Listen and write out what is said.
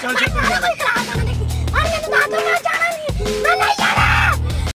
চল চল